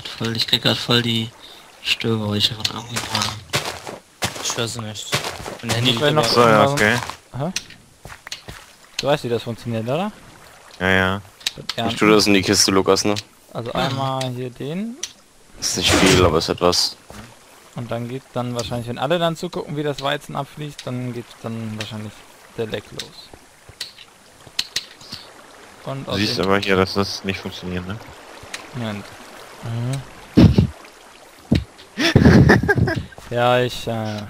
grad voll, ich krieg grad voll die Störgeräusche von irgendjemandem. Ich höre sie nicht. Mein Handy Ich noch- So, ja, okay. Du weißt, wie das funktioniert, oder? Ja, ja. Ja, Ich tue das in die Kiste, Lukas, ne? also einmal hier den Ist nicht viel, aber ist etwas. und dann geht dann wahrscheinlich, wenn alle dann zugucken, wie das Weizen abfließt, dann geht dann wahrscheinlich der Leck los. Und Du siehst aber hier, dass das nicht funktioniert, ne? Moment. ja, ich, äh,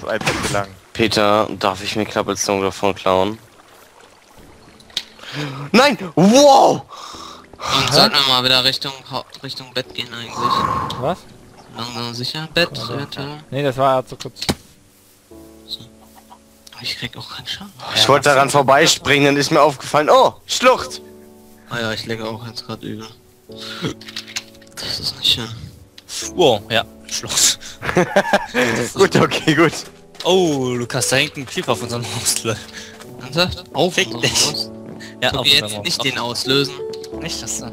Das zu lang. Peter, darf ich mir Cobblestone davon klauen? Nein! Wow! Und sollten wir mal wieder Richtung Richtung Bett gehen eigentlich. was? Langsam sicher Bett Also, eventuell. Nee, das war ja zu kurz. Aber ich krieg auch keinen Schaden. Ich wollte daran vorbeispringen, dann ist mir aufgefallen, oh, Schlucht! Ah ja, ich lege auch jetzt gerade übel. Das ist nicht schön. Wow, ja, Schluss. gut, okay, gut. Oh, Lukas, da hängt ein Creeper auf unserem Haus. Ernsthaft? Auf Fick dich. Haus? Ja, auf jetzt unserem nicht Haus. den auslösen. Nicht das da.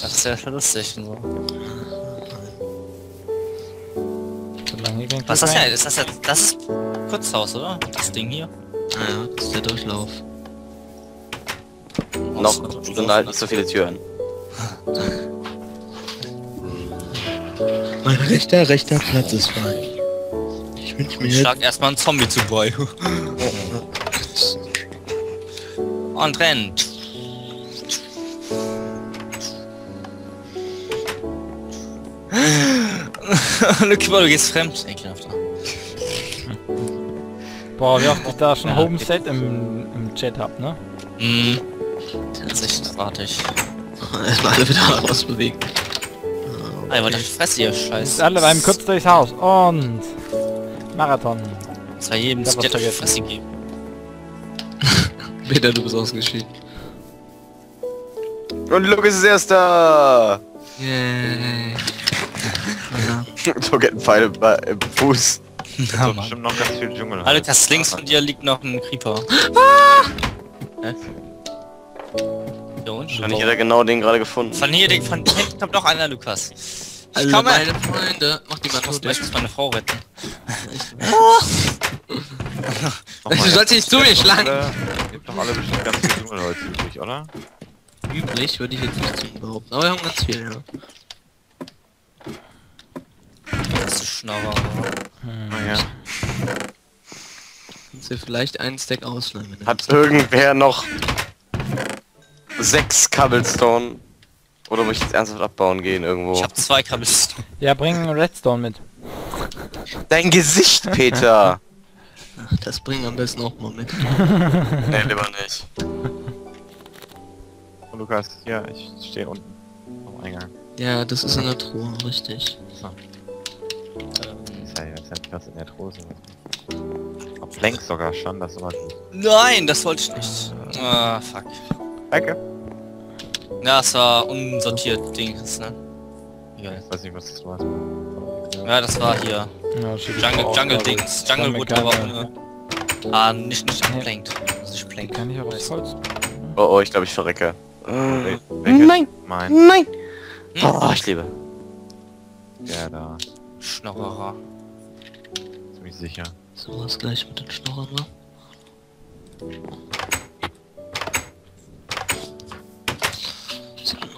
Das ist ja schon lustig und so. Was ist das ja? Ist das ja... Das ist Kurzhaus, oder? Das Ding hier. Naja, das ist der Durchlauf. Noch sind halt nicht so viele Türen. Mein rechter, rechter Platz ist frei. Ich wünsche mir Ich schlag erstmal einen Zombie zu Boy. Und rennt. Lucky, du gehst fremd. Ekelhaft. Boah, wie oft ich da schon Ja, Home. Set im, im Chat hab, ne? Mhm. Das ist echt abartig. Erstmal alle wieder rausbewegen. Ey, was fresse ihr Scheiße. alle beim kurz durchs Haus und Marathon. Das war jedem Skelett auf die. Fresse geben. Peter, du bist ausgeschieden. Und Lukas ist erster! Yay. so geht ein Pfeil bei- im Fuß. Ja, so bestimmt noch ganz viel Dschungel. Alle das links von dir liegt noch ein Creeper. Hä? Ja, und? Wahrscheinlich hat er genau den gerade gefunden. Von hier, den- von hinten kommt noch einer, Lukas. Ich Alle komme! meine Freunde. Mach die mal Ich muss tot. meine Frau retten. Mal, Du sollst nicht zu mir schlagen. Ihr habt doch alle bestimmt ganz viel Dschungelholz übrig, oder? Übrig würde ich jetzt nicht behaupten. Aber wir haben ganz viel, ja. Das ist Schnorrer. Naja. Kannst du vielleicht einen Stack ausleihen. Hat irgendwer noch sechs Cobblestone? Oder muss ich jetzt ernsthaft abbauen gehen irgendwo? Ich hab zwei Cobblestone. Ja, bring Redstone mit. Dein Gesicht, Peter! willst. Das bringen wir am besten auch mal mit. nee, lieber nicht. Und Lukas, ja, ich stehe unten am Eingang. Ja, das ist in der Truhe, richtig. Ist ja jetzt nicht was in der Truhe. sondern- Auf Flanks sogar schon, das ist immer gut. Nein, das wollte ich nicht. Ah, fuck. Danke. Ja, es war unsortiert, Dings, ne? Egal. Ich weiß nicht, was das war. Ja, das war hier. Ja, ich Jungle, auch, Jungle ich. Dings. Jungle Wood, aber ohne... Ah, nicht, nicht geplankt. Das ist Die plank. kann ich auch aus Holz. Oh, oh, ich glaube, ich verrecke. Welcher Nein! Mein. Nein! Hm? Oh, ich lebe. Der da. Schnorrer. Ziemlich sicher. So was gleich mit den Schnorren, ne?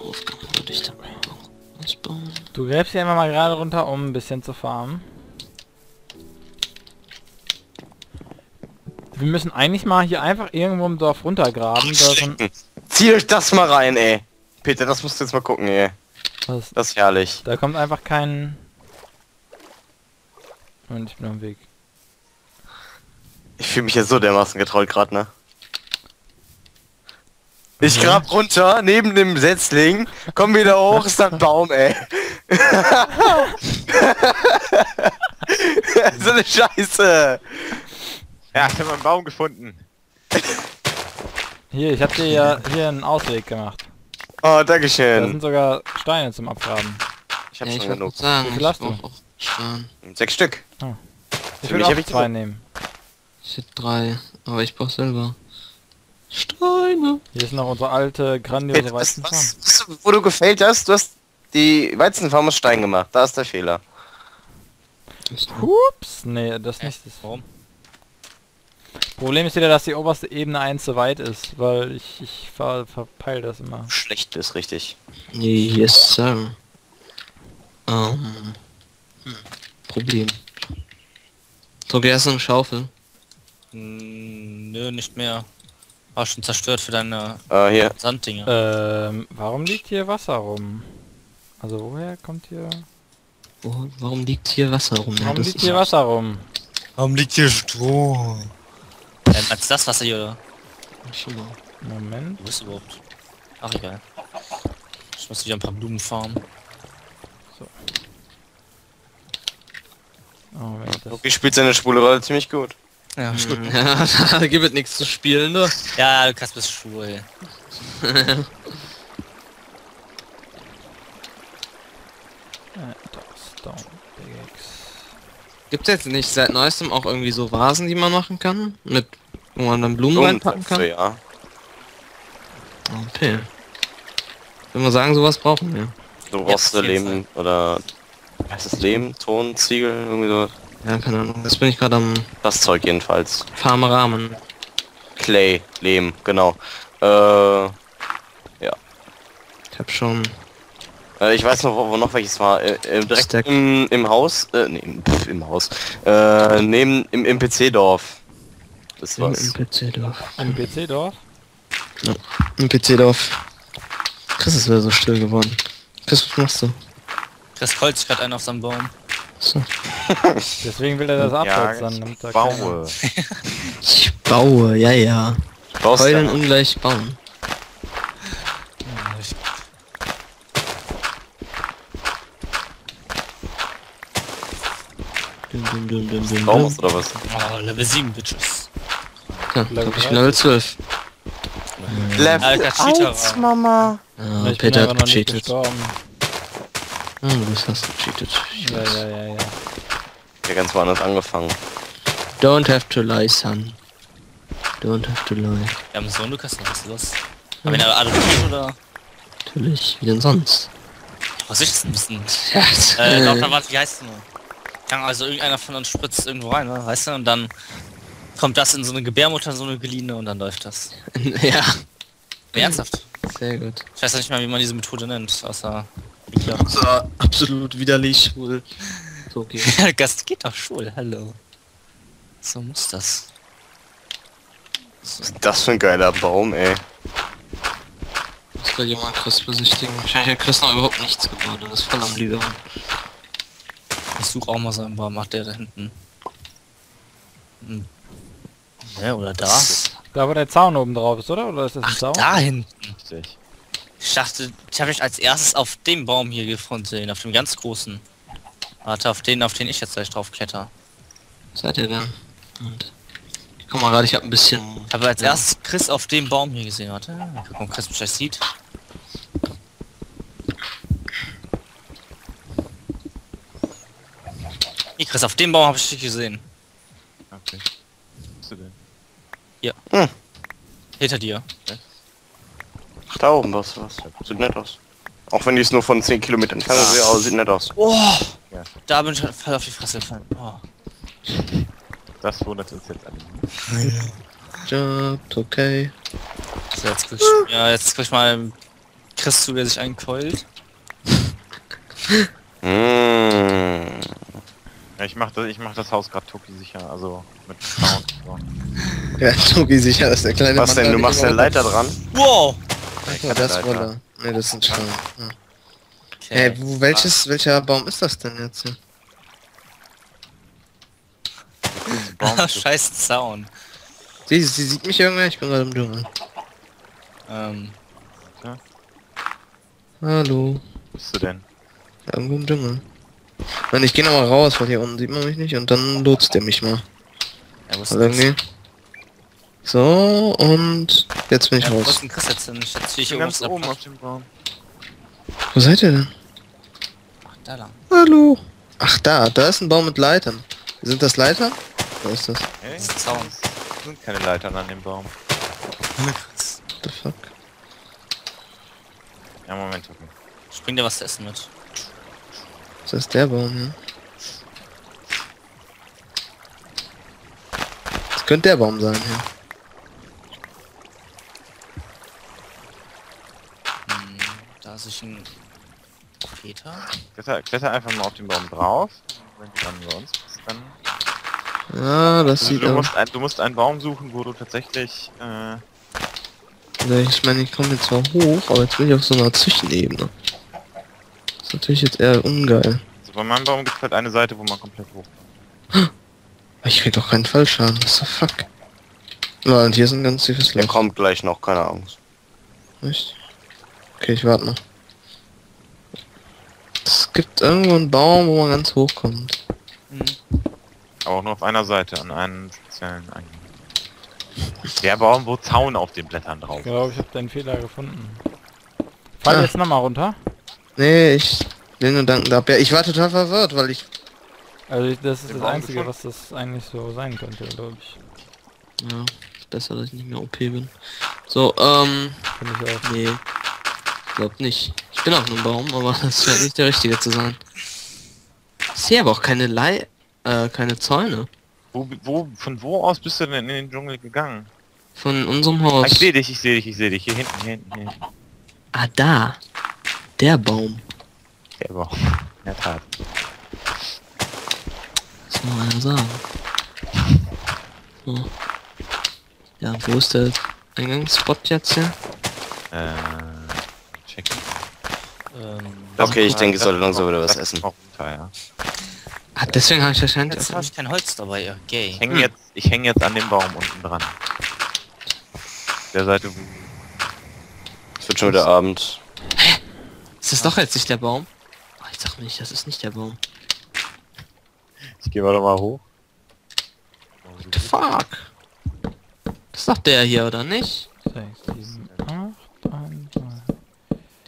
Aufgabe würde ich dann ausbauen. Du gräbst ja immer mal gerade runter, um ein bisschen zu farmen. Wir müssen eigentlich mal hier einfach irgendwo im Dorf runtergraben. Ein, Zieh euch das mal rein, ey. Peter, das musst du jetzt mal gucken, ey. was, Das ist herrlich. da kommt einfach kein... Und ich bin am Weg. Ich fühle mich ja so dermaßen getrollt gerade, ne? Ich grab runter, neben dem Setzling, komm wieder hoch, ist da ein Baum, ey. so eine Scheiße. Ja, ich habe einen Baum gefunden. Hier, ich hab dir ja hier einen Ausweg gemacht. Oh, Da dankeschön. sind sogar Steine zum Abgraben. Ich hab Ja, ich schon wollte genug. sagen, Wie viel hast ich du? brauch auch Stein. Sechs Stück. Ich Für will auch hab ich zwei drei. nehmen. Ich hätte drei, aber ich brauch selber Steine. Hier ist noch unsere alte, grandiose Peter, was, Weizenfarm. was, was, wo du gefällt hast, du hast die Weizenfarm aus Stein gemacht. Da ist der Fehler. Ups, nee, das nicht. Das Warum? Problem ist wieder, dass die oberste Ebene 1 zu weit ist, weil ich, ich ver, verpeil das immer. Schlecht ist richtig. Yes, sir. Ähm. Hm. Problem. Tobi, hast du eine Schaufel? Hm, nö, nicht mehr. War schon zerstört für deine Äh, hier. Sanddinger. Ähm, warum liegt hier Wasser rum? Also woher kommt hier... Wo, warum liegt hier Wasser rum? Ja, Warum das liegt hier Wasser rum? Warum liegt hier Strom? Ähm, als das Wasser hier, oder? Schon mal. Moment. Wo ist überhaupt? Ach, egal. Ich muss wieder ein paar Blumen farmen. Oh, Moment, das Loki spielt seine schwule Rolle ziemlich gut. Ja, ist gut. Ja, da gibt es nichts zu spielen, ne? Ja, Lukas bist schwul. Äh. Gibt es jetzt nicht seit neuestem auch irgendwie so Vasen, die man machen kann? Mit, wo man dann Blumen reinpacken kann? ja. Okay. Wenn wir sagen, sowas brauchen wir. Du brauchst Lehm oder heißt es Lehm, Ton, Ziegel, irgendwie so. Ja, keine Ahnung. Jetzt bin ich gerade am Das Zeug jedenfalls. Farmrahmen. Clay, Lehm, genau. Äh, Ich hab schon. äh, ich weiß noch, wo, wo noch welches war. Äh, äh, direkt Stack. im, im Haus, äh, nee, im- pff, im Haus. Äh, neben, im, im PC-Dorf. Das Im, war's. im PC-Dorf. Im PC-Dorf? Im PC-Dorf. Chris ist wieder so still geworden. Chris, was machst du? Chris Holz gerade einen auf seinem Baum. So. Deswegen will er das abholzen, dann ich er baue. Ich baue, ja, ja. Baust Heulen du? ungleich bauen. Dum, dum, dum, dum, dum. oder was? Oh, Level 7, Bitches. Ja, Level ich 30. Level 12. Alter, Cheater. Mama. Ich bin Peter hat gecheatet. Ah, du hast gecheatet. Ja, ja, ja, ja. Ja, ganz woanders angefangen. Don't have to lie, son. Don't have to lie. Wir haben so einen Lukas, was ist los? Haben wir ihn adoptiert oder? Natürlich, wie denn sonst? Was ich das ein bisschen. Ja, Äh, Dr. Warte, wie heißt du nur? Kann also irgendeiner von uns spritzt irgendwo rein, ne? weißt du? Und dann kommt das in so eine Gebärmutter, so eine geliehene und dann läuft das. ja, ernsthaft. sehr gut. Ich weiß nicht mal, wie man diese Methode nennt, außer. Ja. So, absolut widerlich schwul. So okay. Gast geht doch schwul, hallo. So muss das. Was ist das für ein geiler Baum, ey. Muss gleich mal Chris besichtigen. Wahrscheinlich hat Chris noch überhaupt nichts gebaut und ist voll am Liedern. Ich suche auch mal so einen Baum, macht der da hinten. Hm. Ja, oder da? Da wo der Zaun oben drauf ist, oder? Oder ist das ein Ach, Zaun? da hinten. Richtig. Ich dachte, ich habe mich als erstes auf dem Baum hier gefunden sehen, auf dem ganz großen. Warte, auf den, auf den ich jetzt gleich drauf kletter. Seid ihr denn? Und ich guck mal gerade, ich habe ein bisschen. Ich habe als Ja. erstes Chris auf dem Baum hier gesehen, warte. Mal gucken, ob Chris mich gleich sieht. Hier, Chris, auf dem Baum habe ich dich gesehen. Okay. Bist du denn? Hinter dir. Da oben was, was. Sieht nett aus. Auch wenn die es nur von 10 Kilometern entfernt sehe, aber sieht nett aus. Oh! Ja. Da bin ich voll auf die Fresse gefallen. Oh. Das wundert uns jetzt alle. Job, okay. So, jetzt guck ich, ja, jetzt guck ich mal Chris zu, wer sich einkeult. Mmh. Ja, ich mach das, ich mach das Haus gerade Toki sicher, also mit Zaun. So. Ja, Tobi sicher, dass der kleine Was denn, du machst eine Leiter dran? Wow! Ja, das Roller. Ne, das ist ein Stein. Ja. Okay. Hey, wo, welches, welcher Baum ist das denn jetzt hier? Baum, Ah, Scheiß Zaun. Sie, sie sieht mich irgendwer, ich bin gerade im Dschungel. Ähm, Hallo. wo bist du denn? Irgendwo im Dschungel. Nein, ich gehe nochmal raus, weil hier unten sieht man mich nicht und dann lotst der mich mal. ja, wo ist Also. So, und jetzt bin ich Ja, wo ist raus. denn Chris jetzt denn? Ich jetzt hier ganz oben auf dem Baum. Wo seid ihr denn? Da lang. Hallo. Ach da, da ist ein Baum mit Leitern. Sind das Leiter? Wo ist das? Hey, Das ist Zaun. es sind keine Leitern an dem Baum. The fuck? Ja, Moment, Ich bring dir was zu essen mit. Das ist der Baum, ja. Das könnte der Baum sein, ja. Ein Peter. Kletter, kletter einfach mal auf den Baum drauf. Wenn du dann uns bist, dann... Ja, das Also sieht du, musst ein, du musst einen Baum suchen, wo du tatsächlich... Äh, ich meine, ich komme jetzt zwar hoch, aber jetzt bin ich auf so einer Zwischenebene. Das ist natürlich jetzt eher ungeil. also bei meinem Baum gibt es halt eine Seite, wo man komplett hoch... Aber Ich krieg doch keinen Fallschaden, was the fuck? Lol, und hier ist ein ganz tiefes Der Loch. kommt gleich noch, keine Angst. Echt? Okay, ich warte noch. Es gibt irgendwo einen Baum, wo man ganz hoch kommt. Hm. Aber auch nur auf einer Seite, an einem speziellen Eingang. Der Baum, wo Zaun auf den Blättern drauf Ich glaube, ich habe deinen Fehler gefunden. Fall Ah. jetzt nochmal runter. Nee, ich will nur danken da. Ja, ich war total verwirrt, weil ich... Also das ist Den das Baum Einzige, gefunden? was das eigentlich so sein könnte, glaube ich. Ja, besser, dass ich nicht mehr OP bin. So, ähm... Finde ich auch. Nee. Glaub nicht. Ich bin auf einem Baum, aber das scheint nicht der richtige zu sein. Ich sehe aber auch keine Lei... Äh, keine Zäune. Wo, wo, von wo aus bist du denn in den Dschungel gegangen? Von unserem Ah, Haus. ich sehe dich, ich sehe dich, ich sehe dich. Hier hinten, hier hinten, hier hinten. Ah, da. Der Baum. Der Baum. In der Tat. Das muss einer sagen. So. Ja, wo ist der Eingangsspot jetzt hier? Äh, check. Ähm, Okay, ich denke, ich sollte langsam wieder was essen. ja. Ah, deswegen habe ich wahrscheinlich... jetzt habe ich kein Holz dabei, ja, gay. Ich hänge jetzt, ich hänge jetzt an dem Baum unten dran. Der Seite. Es wird schon wieder Abend. Ist das doch jetzt nicht der Baum? Ah, ich sag nicht, das ist nicht der Baum. Ich gehe mal doch mal hoch. What the fuck? Das ist doch der hier, oder nicht? 6, 7, 8, 1, 2.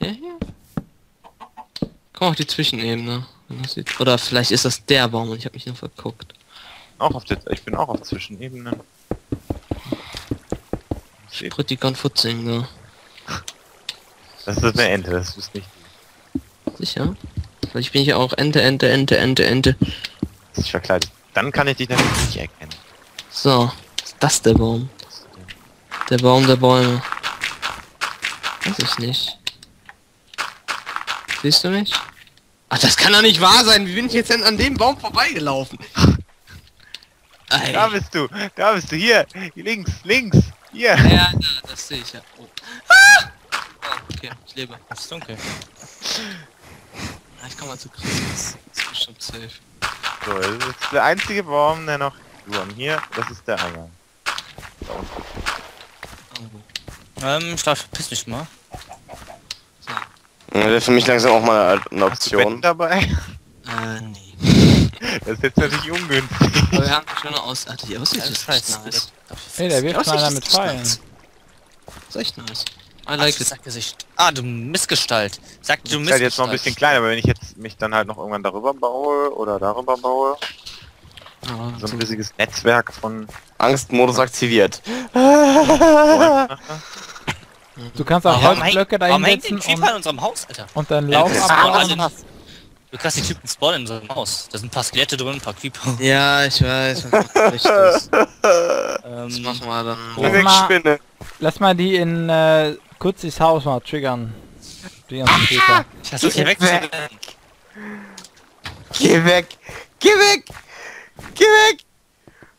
Der hier? Komm auf die Zwischenebene. Oder vielleicht ist das der Baum und ich habe mich nur verguckt. Auch auf der, ich bin auch auf Zwischenebenen. Steht- Pretty Futzing, ne? Das ist eine Ente, das ist nicht... Sicher? Weil ich bin hier auch Ente, Ente, Ente, Ente, Ente. Ist verkleidet. Dann kann ich dich natürlich nicht erkennen. So. Ist das der Baum? Der Baum der Bäume. Weiß ich nicht. Siehst du mich? Ach, das kann doch nicht wahr sein. Wie bin ich jetzt denn an dem Baum vorbeigelaufen? Ey. Da bist du, da bist du, hier, links, links, hier. Ja, ja, das sehe ich ja. Oh. Ah! oh, okay, ich lebe. Es ist dunkel. Ja, ich komme mal zu Chris. Das ist bestimmt safe. So, das ist der einzige Baum, der noch... Hier, das ist der Eingang. Ähm, ich glaube, ich verpiss mich mal. Wäre für mich langsam auch mal eine Hast du Betten Option. dabei? Äh, nee. Das ist jetzt natürlich ungünstig. Aber wir haben eine schöne Aus... Ah, die Aussicht Ja, ist echt nice. Hey, der Die wirft Aussicht mal ist mit echt Pfeilen. nice. Ist echt nice. I Like it. Sackgesicht. Ah, du Missgestalt. Sag du Missgestalt. halt jetzt noch ein bisschen kleiner, aber wenn ich jetzt mich dann halt noch irgendwann darüber baue oder darüber baue, Ja, so so- ein riesiges Netzwerk von Angstmodus aktiviert. Du kannst auch Warum, Holzblöcke dahinsetzen den Creeper in und, unserem Haus, Alter? und dann Ja, Lauf das ist abbauen. also Du kannst die Typen spawnen in unserem Haus. Da sind ein paar Skelette drin, ein paar Creeper. Ja, ich weiß. Das Ähm, machen wir dann. Lass weg, mal- Spinne. Lass mal die in äh, Kutzis Haus mal triggern. Die ganzen Peter. ich versuche hier weg rennen. Geh weg. Geh weg. Geh weg.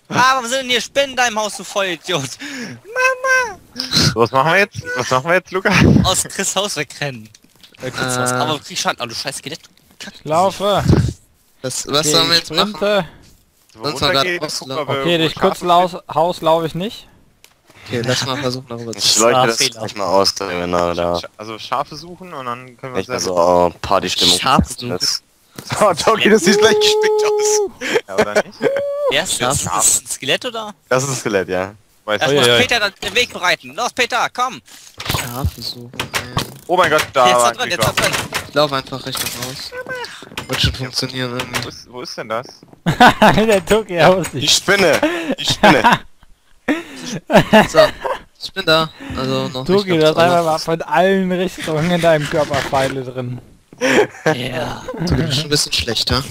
Ah, warum sind denn hier Spinnen in deinem Haus, du Vollidiot? So, was machen wir jetzt? Was machen wir jetzt, Luca? Aus Chris Haus wegrennen. Äh, Chris Äh. Haus. Aber krieg Schaden. Oh, du scheiß Skelett. Laufe! Was, was Okay, sollen wir jetzt machen? sprinte. So, Sonst ob wir Okay, durch irgendwo Kutzlaus Haus laufe ich nicht. Okay, lass mal versuchen darüber Ich zu... leuchte war das gleich mal aus, da genau da. Also Schafe suchen und dann können wir Echt mal uns so oh, Partystimmung. Scharf suchen. Das- Oh, Doggy, das sieht gleich gespickt aus. ja, oder nicht? Wer ist das? Ist das ein Skelett oder? Das ist ein Skelett, ja. Weiß ich. muss. Peter dann den Weg bereiten. Los, Peter, komm! Schafe suchen. ey. Oh mein Gott, da jetzt war drin, jetzt drin. Ich laufe einfach Richtung Haus. Wird schon funktionieren Wo irgendwie. ist, wo ist denn das? Der Tuki Haus Die nicht. Spinne. Die Spinne. So, ich bin da. Also noch Tuki, nicht du hast einfach von allen Richtungen in deinem Körper Pfeile drin. Ja. So geht es schon ein bisschen schlechter.